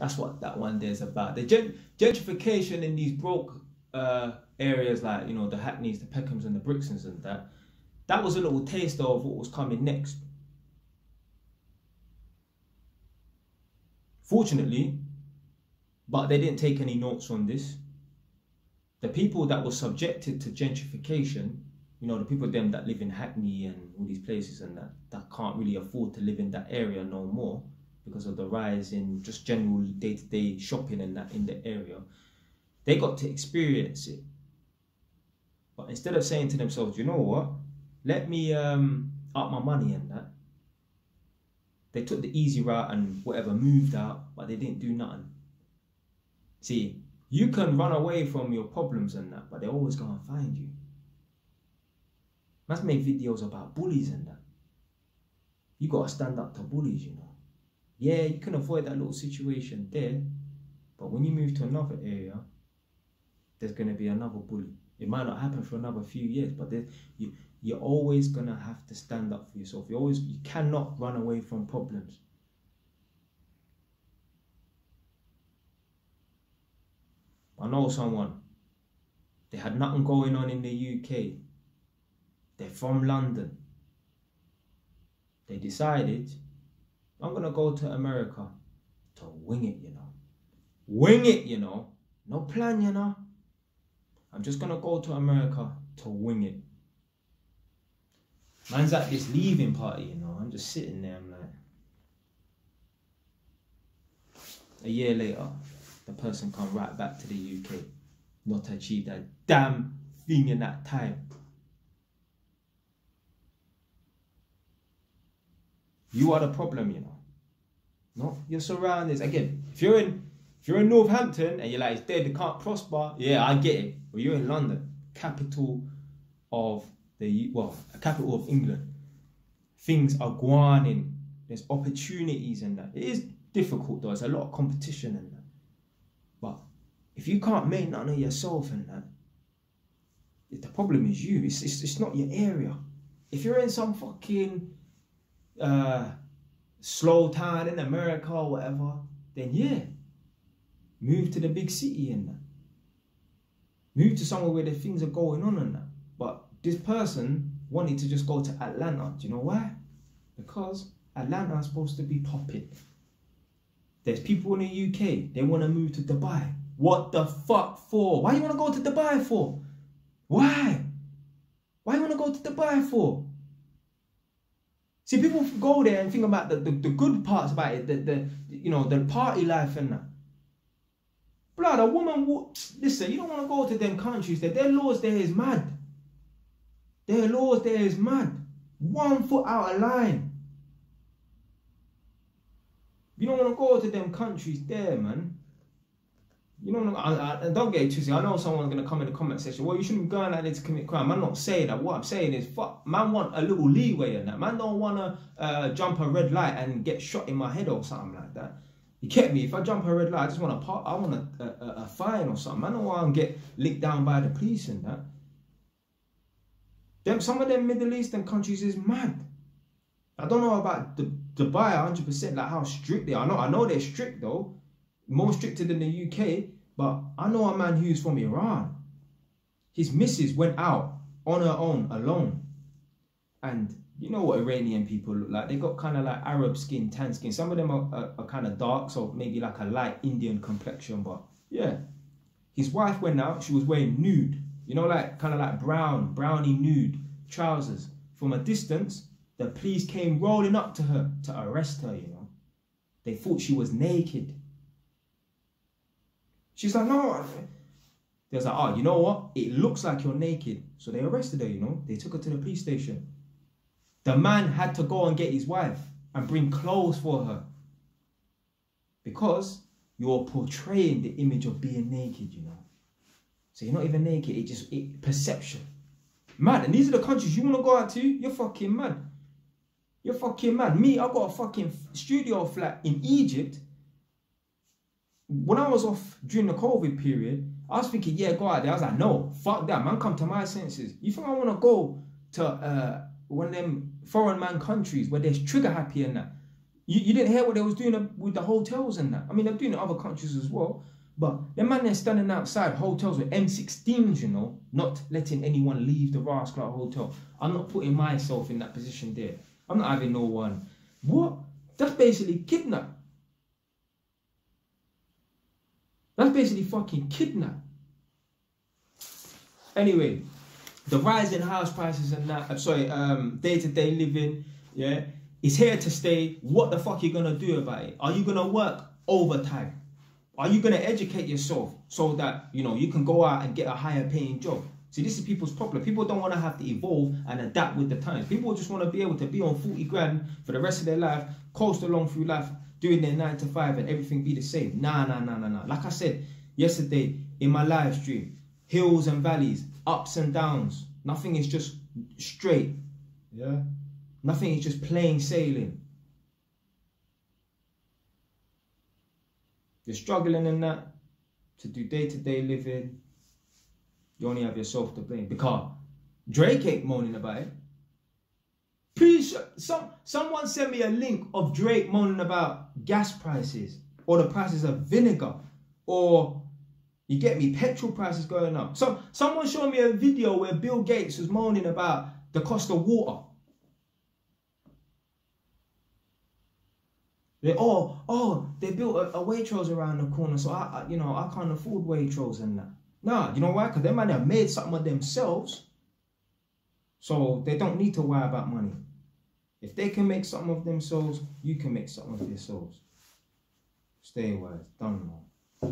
That's what that one there's about. The gent- gentrification in these broke uh, areas like you know the Hackneys, the Peckhams, and the Brixtons and that. That was a little taste of what was coming next. Fortunately, but they didn't take any notes on this. The people that were subjected to gentrification, you know, the people them that live in Hackney and all these places and that that can't really afford to live in that area no more because of the rise in just general day-to-day shopping and that in the area, they got to experience it. But instead of saying to themselves, you know what, let me um, up my money and that, they took the easy route and whatever moved out, but they didn't do nothing. See, you can run away from your problems and that, but they're always gonna find you. Must make videos about bullies and that. You gotta stand up to bullies, you know. Yeah, you can avoid that little situation there, but when you move to another area, there's gonna be another bully. It might not happen for another few years, but you you're always gonna have to stand up for yourself. You always you cannot run away from problems. I know someone. They had nothing going on in the UK. They're from London. They decided, I'm gonna go to America to wing it, you know. Wing it, you know. No plan, you know. I'm just gonna go to America to wing it. Man's at this leaving party, you know. I'm just sitting there, I'm like. A year later, the person come right back to the UK, not to achieve that damn thing in that time. You are the problem, you know. No, your surroundings. Again, if you're in if you're in Northampton and you're like it's dead, it can't prosper, yeah, I get it. But you're in London, capital of the well, capital of England. Things are going There's opportunities in that. It is difficult though. There's a lot of competition in that. But if you can't make none of yourself in that, the problem is you. It's, it's, it's not your area. If you're in some fucking uh, slow town in America or whatever, then yeah, move to the big city and that. Move to somewhere where the things are going on and that. But this person wanted to just go to Atlanta. Do you know why? Because Atlanta is supposed to be popping. There's people in the UK, they want to move to Dubai. What the fuck for? Why you want to go to Dubai for? Why? Why you want to go to Dubai for? See, people go there and think about the, the, the good parts about it, the, the you know, the party life and that. Blood, a woman, listen, you don't want to go to them countries there. Their laws there is mad. Their laws there is mad. One foot out of line. You don't want to go to them countries there, man. You don't, I, I, don't get it twisted. I know someone's gonna come in the comment section. Well, you shouldn't be going out there to commit crime. I'm not saying that. What I'm saying is, fuck, man, want a little leeway in that. Man, don't wanna uh, jump a red light and get shot in my head or something like that. You get me? If I jump a red light, I just want a part. I want a, a, a fine or something. I don't want to get licked down by the police and that. Them some of them Middle Eastern countries is mad. I don't know about Dubai 100% like how strict they are. I know I know they're strict though, more stricter than the UK. But I know a man who's from Iran. His missus went out on her own alone, and you know what Iranian people look like. They got kind of like Arab skin, tan skin. Some of them are, are, are kind of dark, so maybe like a light Indian complexion. But yeah, his wife went out. She was wearing nude. You know, like kind of like brown, browny nude trousers. From a distance, the police came rolling up to her to arrest her, you know. They thought she was naked. She's like, no. They was like, oh, you know what? It looks like you're naked. So they arrested her, you know. They took her to the police station. The man had to go and get his wife and bring clothes for her. Because you're portraying the image of being naked, you know. So you're not even naked, it just it perception. Mad. And these are the countries you want to go out to, you're fucking mad. You're fucking mad. Me, I got a fucking studio flat in Egypt. When I was off during the COVID period, I was thinking, yeah, go out there. I was like, no, fuck that, man. Come to my senses. You think I want to go to uh, one of them foreign man countries where there's trigger happy and that? You, you didn't hear what they was doing with the hotels and that. I mean, they're doing it in other countries as well. But the man they're standing outside hotels with M16s, you know, not letting anyone leave the Rascal Hotel. I'm not putting myself in that position there. I'm not having no one. What? That's basically kidnap. That's basically fucking kidnap. Anyway, the rise in house prices and that, I'm sorry, um, day-to-day living, yeah, is here to stay. What the fuck are you gonna do about it? Are you gonna work overtime? Are you to educate yourself so that you know you can go out and get a higher paying job? See, this is people's problem. People don't want to have to evolve and adapt with the times. People just want to be able to be on 40 grand for the rest of their life, coast along through life, doing their nine to five and everything be the same. Nah, nah, nah, nah, nah. Like I said yesterday in my live stream, hills and valleys, ups and downs. Nothing is just straight. Yeah. Nothing is just plain sailing. you're struggling in that to do day-to-day living, you only have yourself to blame. Because Drake ain't moaning about it. Some someone sent me a link of Drake moaning about gas prices or the prices of vinegar or you get me petrol prices going up. So someone showed me a video where Bill Gates was moaning about the cost of water. They oh oh they built a, a Waitrose around the corner, so I, I, you know I can't afford Waitrose and that. Nah, you know why? Because they might have made something of themselves, so they don't need to worry about money. If they can make something of themselves, you can make something of yourselves. Stay wise, done now.